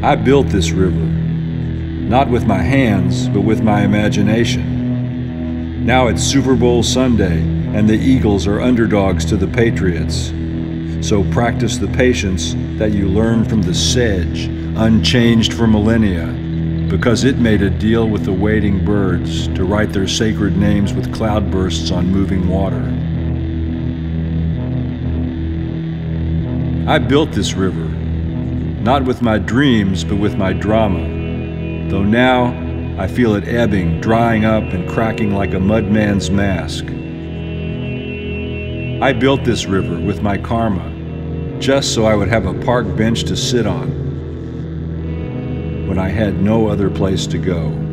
I built this river, not with my hands, but with my imagination. Now it's Super Bowl Sunday, and the Eagles are underdogs to the Patriots. So practice the patience that you learned from the sedge, unchanged for millennia, because it made a deal with the waiting birds to write their sacred names with cloudbursts on moving water. I built this river, not with my dreams, but with my drama. Though now I feel it ebbing, drying up, and cracking like a mudman's mask. I built this river with my karma, just so I would have a park bench to sit on when I had no other place to go.